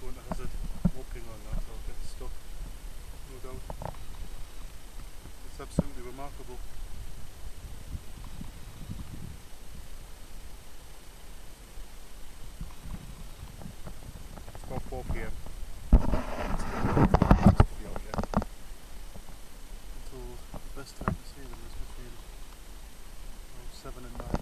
going to hazard walking on that, get stuck, no doubt. It's absolutely remarkable. 4. Until the time see them is between 7 and 9.